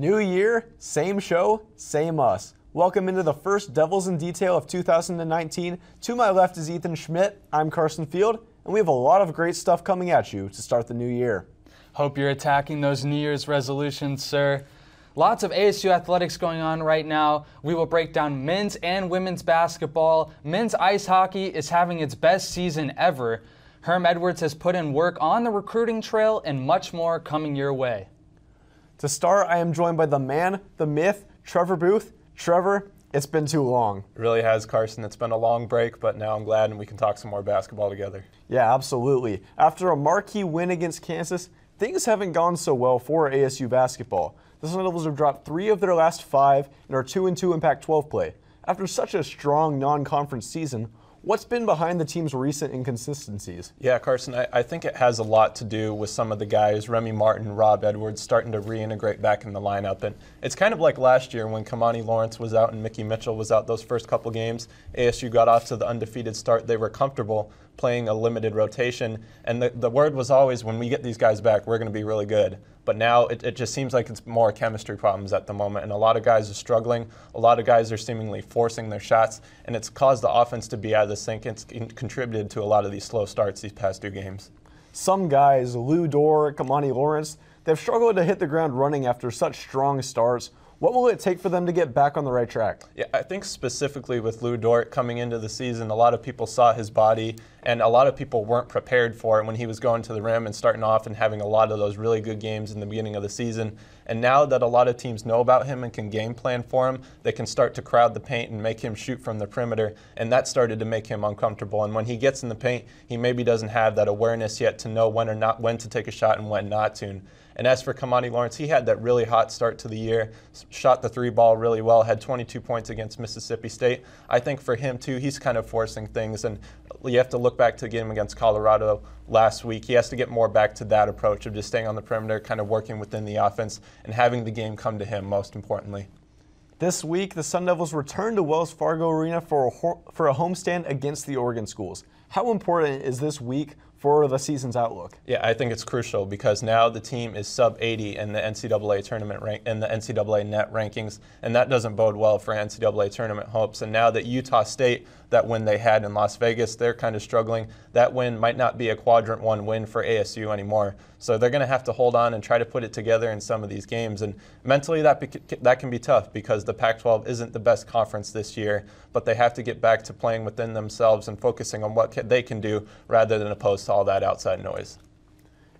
New year, same show, same us. Welcome into the first Devils in Detail of 2019. To my left is Ethan Schmidt. I'm Carson Field, and we have a lot of great stuff coming at you to start the new year. Hope you're attacking those New Year's resolutions, sir. Lots of ASU athletics going on right now. We will break down men's and women's basketball. Men's ice hockey is having its best season ever. Herm Edwards has put in work on the recruiting trail and much more coming your way. To start, I am joined by the man, the myth, Trevor Booth. Trevor, it's been too long. It really has, Carson. It's been a long break, but now I'm glad and we can talk some more basketball together. Yeah, absolutely. After a marquee win against Kansas, things haven't gone so well for ASU basketball. The Sun Devils have dropped three of their last five and are 2 and 2 in Pac 12 play. After such a strong non conference season, What's been behind the team's recent inconsistencies? Yeah, Carson, I, I, think it has a lot to do with some of the guys, Remy Martin, Rob Edwards, starting to reintegrate back in the lineup. And it's kind of like last year when Kimani Lawrence was out and Mickey Mitchell was out those first couple games. ASU got off to the undefeated start. They were comfortable playing a limited rotation. And the, the word was always when we get these guys back, we're going to be really good. But now it, it just seems like it's more chemistry problems at the moment. And a lot of guys are struggling. A lot of guys are seemingly forcing their shots. And it's caused the offense to be out of the sync. It's contributed to a lot of these slow starts these past two games. Some guys, Lu Dort, Kimani Lawrence, they've struggled to hit the ground running after such strong starts. What will it take for them to get back on the right track? Yeah, I think specifically with Lu Dort coming into the season, a lot of people saw his body, and a lot of people weren't prepared for it when he was going to the rim and starting off and having a lot of those really good games in the beginning of the season. And now that a lot of teams know about him and can game plan for him, they can start to crowd the paint and make him shoot from the perimeter. And that started to make him uncomfortable. And when he gets in the paint, he maybe doesn't have that awareness yet to know when or not when to take a shot and when not to. And as for Kimani Lawrence, he had that really hot start to the year, shot the three ball really well, had 22 points against Mississippi State. I think for him, too, he's kind of forcing things. And you have to look back to the game against Colorado last week. He has to get more back to that approach of just staying on the perimeter, kind of working within the offense, and having the game come to him, most importantly. This week, the Sun Devils return to Wells Fargo Arena for a, for a homestand against the Oregon schools. How important is this week for the season's outlook? Yeah, I think it's crucial because now the team is sub 80 in the NCAA tournament rank in the NCAA net rankings, and that doesn't bode well for NCAA tournament hopes. And now that Utah State, that win they had in Las Vegas, they're kind of struggling. That win might not be a quadrant one win for ASU anymore. So they're going to have to hold on and try to put it together in some of these games. And mentally, that that can be tough because the Pac-12 isn't the best conference this year. But they have to get back to playing within themselves and focusing on what they can do rather than opposed all that outside noise.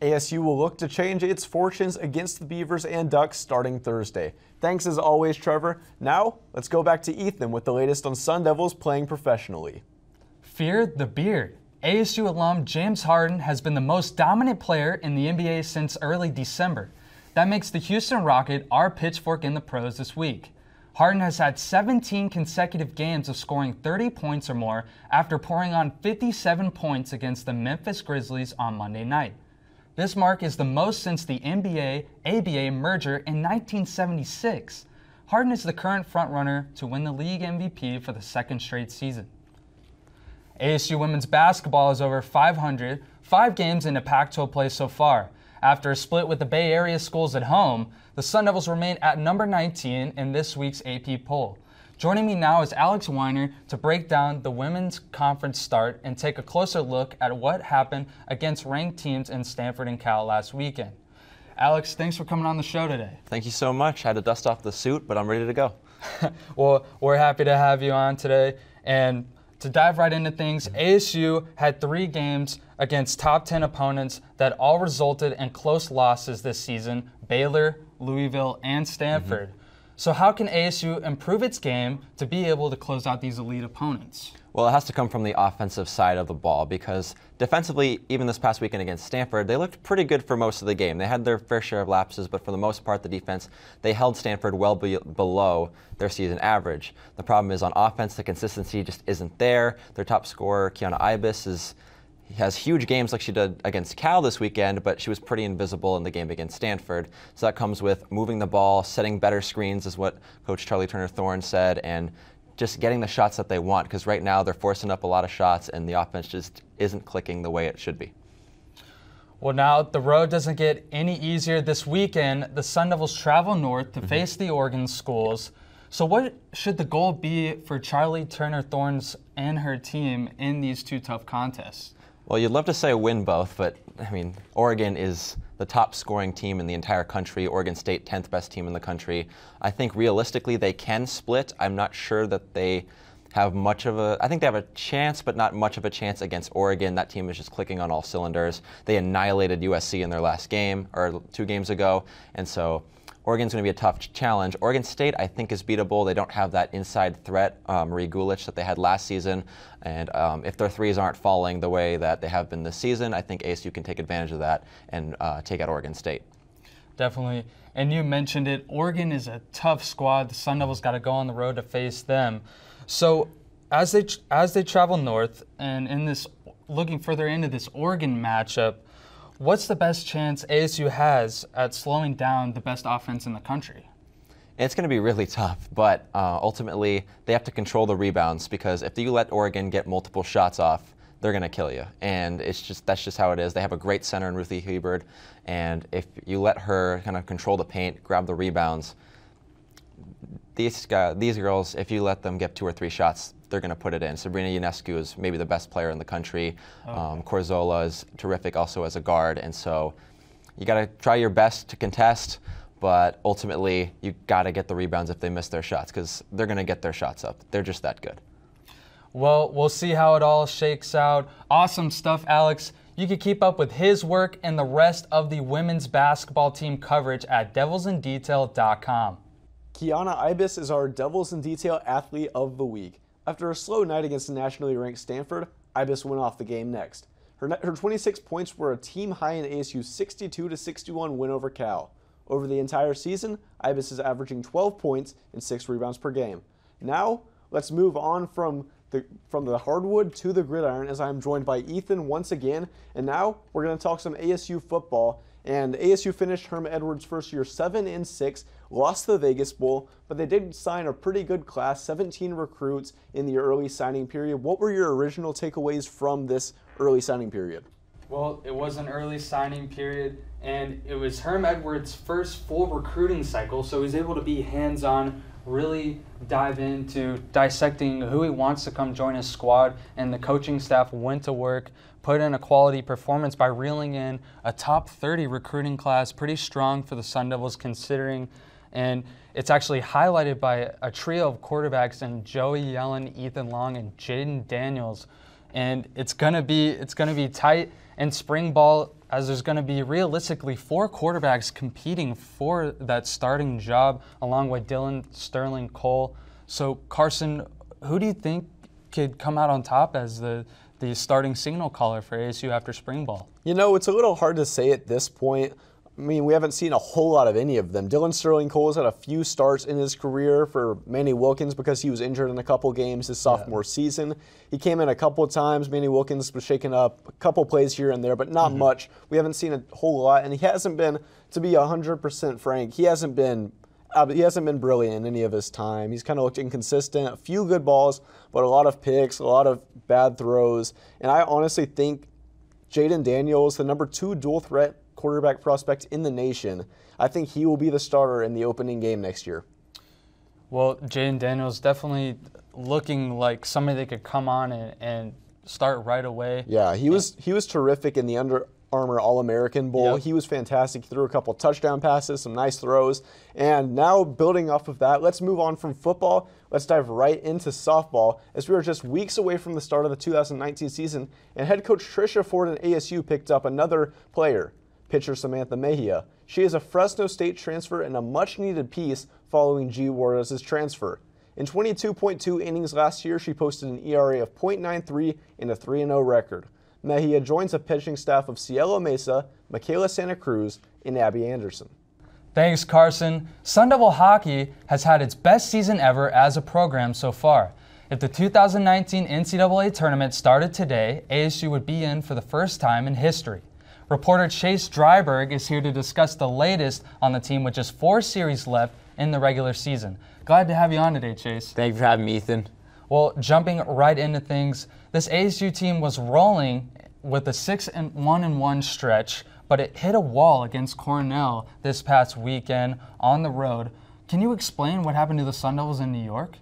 ASU will look to change its fortunes against the Beavers and Ducks starting Thursday. Thanks as always, Trevor. Now, let's go back to Ethan with the latest on Sun Devils playing professionally. Fear the beard. ASU alum James Harden has been the most dominant player in the NBA since early December. That makes the Houston Rocket our pitchfork in the pros this week. Harden has had 17 consecutive games of scoring 30 points or more after pouring on 57 points against the Memphis Grizzlies on Monday night. This mark is the most since the NBA ABA merger in 1976. Harden is the current frontrunner to win the league MVP for the second straight season. ASU women's basketball is over 500, five games into Pac 12 play so far. After a split with the Bay Area schools at home, the Sun Devils remain at number 19 in this week's AP poll. Joining me now is Alex Weiner to break down the women's conference start and take a closer look at what happened against ranked teams in Stanford and Cal last weekend. Alex, thanks for coming on the show today. Thank you so much. I had to dust off the suit, but I'm ready to go. well, we're happy to have you on today. And to dive right into things, ASU had three games against top 10 opponents that all resulted in close losses this season Baylor, Louisville, and Stanford. Mm-hmm. So, how can ASU improve its game to be able to close out these elite opponents? Well, it has to come from the offensive side of the ball because defensively, even this past weekend against Stanford, they looked pretty good for most of the game. They had their fair share of lapses, but for the most part, the defense, they held Stanford well be- below their season average. The problem is on offense, the consistency just isn't there. Their top scorer, Kianna Ibis, is has huge games like she did against Cal this weekend, but she was pretty invisible in the game against Stanford. So that comes with moving the ball, setting better screens, is what Coach Charli Turner Thorne said, and just getting the shots that they want because right now they're forcing up a lot of shots and the offense just isn't clicking the way it should be. Well, now the road doesn't get any easier this weekend. The Sun Devils travel north to mm-hmm. face the Oregon schools. So, what should the goal be for Charli Turner Thorne's and her team in these two tough contests? Well, you'd love to say win both, but I mean, Oregon is the top scoring team in the entire country. Oregon State, 10th best team in the country. I think realistically they can split. I'm not sure that they have much of a. I think they have a chance, but not much of a chance against Oregon. That team is just clicking on all cylinders. They annihilated USC in their last game or two games ago, and so. Oregon's going to be a tough challenge. Oregon State, I think, is beatable. They don't have that inside threat, uh, Marie Gulich, that they had last season. And um, if their threes aren't falling the way that they have been this season, I think ASU can take advantage of that and uh, take out Oregon State. Definitely. And you mentioned it. Oregon is a tough squad. The Sun Devils got to go on the road to face them. So as they as they travel north and in this looking further into this Oregon matchup, what's the best chance ASU has at slowing down the best offense in the country? It's going to be really tough, but uh, ultimately they have to control the rebounds because if you let Oregon get multiple shots off, they're going to kill you. And it's just that's just how it is. They have a great center in Ruthy Hebard, and if you let her kind of control the paint, grab the rebounds, these guys, these girls, if you let them get two or three shots, they're going to put it in. Sabrina Ionescu is maybe the best player in the country. Okay. Um, Cazorla is terrific also as a guard, and so you got to try your best to contest. But ultimately, you got to get the rebounds if they miss their shots because they're going to get their shots up. They're just that good. Well, we'll see how it all shakes out. Awesome stuff, Alex. You can keep up with his work and the rest of the women's basketball team coverage at devilsindetail.com. Kianna Ibis is our Devils in Detail Athlete of the Week. After a slow night against the nationally ranked Stanford, Ibis went off the game next. Her, her 26 points were a team high in ASU's 62 61 win over Cal. Over the entire season, Ibis is averaging 12 points and 6 rebounds per game. Now, let's move on from the, from the hardwood to the gridiron as I'm joined by Ethan once again. And now we're going to talk some ASU football. And ASU finished Herm Edwards' first year 7 and 6, lost the Vegas Bowl, but they did sign a pretty good class, 17 recruits in the early signing period. What were your original takeaways from this early signing period? Well, it was an early signing period, and it was Herm Edwards' first full recruiting cycle, so he was able to be hands on, really dive into dissecting who he wants to come join his squad, and the coaching staff went to work, put in a quality performance by reeling in a top 30 recruiting class, pretty strong for the Sun Devils considering and it's actually highlighted by a trio of quarterbacks and Joey Yellen, Ethan Long, and Jayden Daniels. And it's gonna be it's gonna be tight in spring ball as there's going to be realistically four quarterbacks competing for that starting job along with Dylan Sterling Cole. So Carson, who do you think could come out on top as the the starting signal caller for ASU after spring ball? You know, it's a little hard to say at this point. I mean, we haven't seen a whole lot of any of them. Dillon Sterling-Cole's had a few starts in his career for Manny Wilkins because he was injured in a couple games his sophomore yeah. season. He came in a couple times. Manny Wilkins was shaking up a couple plays here and there, but not mm-hmm. much. We haven't seen a whole lot, and he hasn't been, to be 100% frank, he hasn't been uh, he hasn't been brilliant in any of his time. He's kind of looked inconsistent. A few good balls, but a lot of picks, a lot of bad throws. And I honestly think Jayden Daniels, the number two dual threat quarterback prospect in the nation. I think he will be the starter in the opening game next year. Well, Jayden Daniels definitely looking like somebody that could come on and, and start right away. Yeah, he was he was terrific in the Under Armour All American Bowl. Yep. He was fantastic. He threw a couple touchdown passes, some nice throws. And now, building off of that, let's move on from football. Let's dive right into softball as we are just weeks away from the start of the 2019 season. And head coach Trisha Ford and ASU picked up another player pitcher Samantha Mejia. She is a Fresno State transfer and a much needed piece following G. Juarez's transfer. In 22.2 innings last year, she posted an ERA of .93 and a 3 0 record. Mejia joins a pitching staff of Cielo Mesa, Michaela Santa Cruz, and Abby Anderson. Thanks, Carson. Sun Devil Hockey has had its best season ever as a program so far. If the 2019 NCAA tournament started today, ASU would be in for the first time in history. Reporter Chase Dryberg is here to discuss the latest on the team with just four series left in the regular season. Glad to have you on today, Chase. Thank you for having me, Ethan. Well, jumping right into things, this ASU team was rolling with a six and one and one stretch but it hit a wall against Cornell this past weekend on the road. Can you explain what happened to the Sun Devils in New York?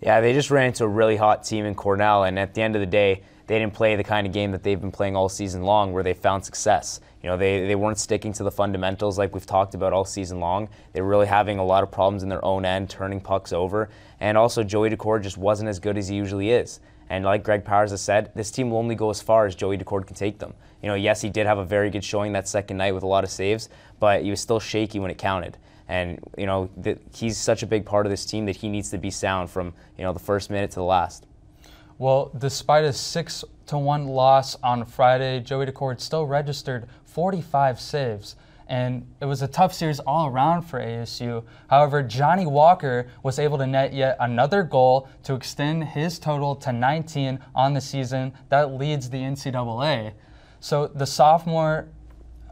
Yeah, they just ran into a really hot team in Cornell, and at the end of the day, they didn't play the kind of game that they've been playing all season long where they found success. You know, they, they weren't sticking to the fundamentals like we've talked about all season long. They were really having a lot of problems in their own end, turning pucks over. And also, Joey Daccord just wasn't as good as he usually is. And like Greg Powers has said, this team will only go as far as Joey Daccord can take them. You know, yes, he did have a very good showing that second night with a lot of saves, but he was still shaky when it counted. And you know, th- he's such a big part of this team that he needs to be sound from you know the first minute to the last. Well, despite a six to one loss on Friday, Joey Daccord still registered 45 saves. And it was a tough series all around for ASU. However, Johnny Walker was able to net yet another goal to extend his total to 19 on the season. That leads the NCAA. So the sophomore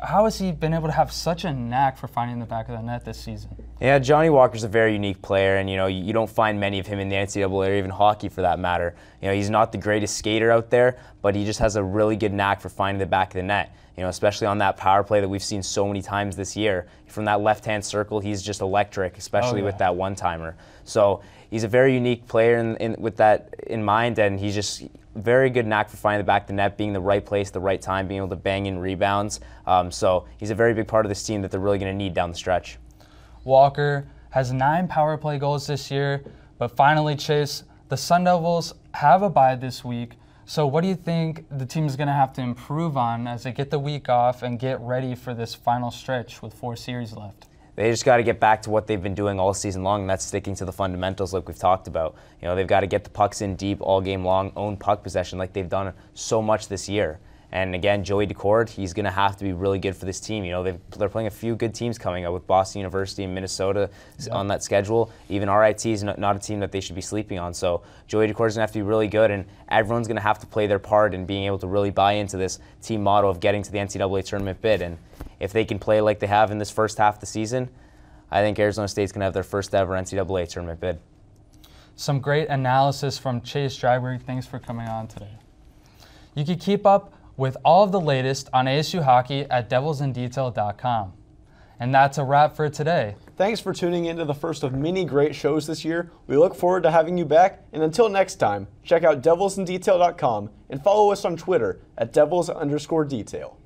how has he been able to have such a knack for finding the back of the net this season? Yeah, Johnny Walker's a very unique player, and you know you don't find many of him in the NCAA or even hockey for that matter. You know he's not the greatest skater out there, but he just has a really good knack for finding the back of the net. You know, especially on that power play that we've seen so many times this year. From that left-hand circle, he's just electric, especially oh, yeah. with that one-timer. So he's a very unique player in, in, with that in mind, and he's just very good knack for finding the back of the net, being the right place, the right time, being able to bang in rebounds. Um, so he's a very big part of this team that they're really going to need down the stretch. Walker has nine power play goals this year, but finally, Chase, the Sun Devils have a bye this week. So, what do you think the team is going to have to improve on as they get the week off and get ready for this final stretch with four series left? They just got to get back to what they've been doing all season long, and that's sticking to the fundamentals like we've talked about. You know, they've got to get the pucks in deep all game long, own puck possession like they've done so much this year. And again, Joey Daccord, he's going to have to be really good for this team. You know, they are playing a few good teams coming up with Boston University and Minnesota on that schedule. Even RIT is not, not, a team that they should be sleeping on. So Joey Daccord is going to have to be really good, and everyone's going to have to play their part in being able to really buy into this team model of getting to the NCAA tournament bid. And if they can play like they have in this first half of the season, I think Arizona State's going to have their first ever NCAA tournament bid. Some great analysis from Chase Dryberg. Thanks for coming on today. You can keep up with all of the latest on ASU hockey at devilsindetail.com. And that's a wrap for today. Thanks for tuning in to the first of many great shows this year. We look forward to having you back. And until next time, check out devilsindetail.com and follow us on Twitter at devils underscore detail.